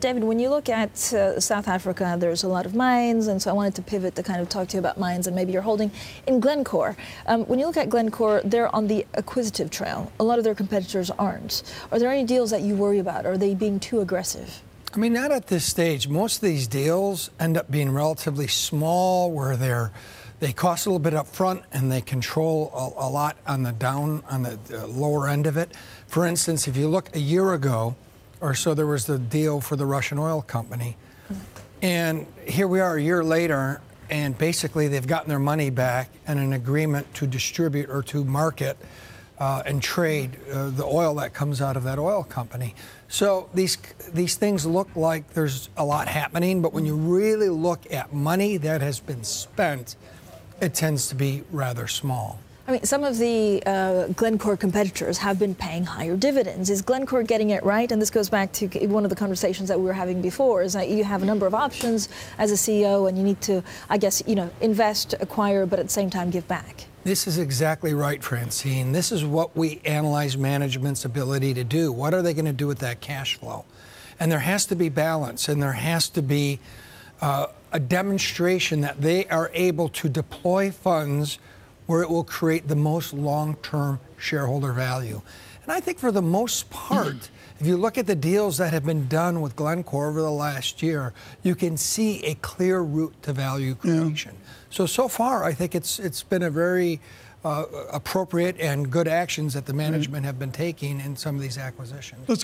David, when you look at uh, South Africa, there's a lot of mines, and so I wanted to pivot to kind of talk to you about mines and maybe your holding in Glencore. Um, when you look at Glencore, they're on the acquisitive trail. A lot of their competitors aren't. Are there any deals that you worry about? Are they being too aggressive? I mean, not at this stage. Most of these deals end up being relatively small, where they're they cost a little bit up front and they control a, a lot on the down on the, the lower end of it. For instance, if you look a year ago or so there was the deal for the Russian oil company. And here we are a year later, and basically they've gotten their money back and an agreement to distribute or to market uh, and trade uh, the oil that comes out of that oil company. So these these things look like there's a lot happening, but when you really look at money that has been spent, it tends to be rather small. I mean, some of the uh, Glencore competitors have been paying higher dividends. Is Glencore getting it right? And this goes back to one of the conversations that we were having before. Is that you have a number of options as a CEO, and you need to, I guess, you know, invest, acquire, but at the same time give back. This is exactly right, Francine. This is what we analyze management's ability to do. What are they going to do with that cash flow? And there has to be balance, and there has to be uh, a demonstration that they are able to deploy funds where it will create the most long term shareholder value. And I think for the most part, if you look at the deals that have been done with Glencore over the last year, you can see a clear route to value creation. Yeah. So, so far, I think it's, it's been a very uh, appropriate and good actions that the management have been taking in some of these acquisitions. Let's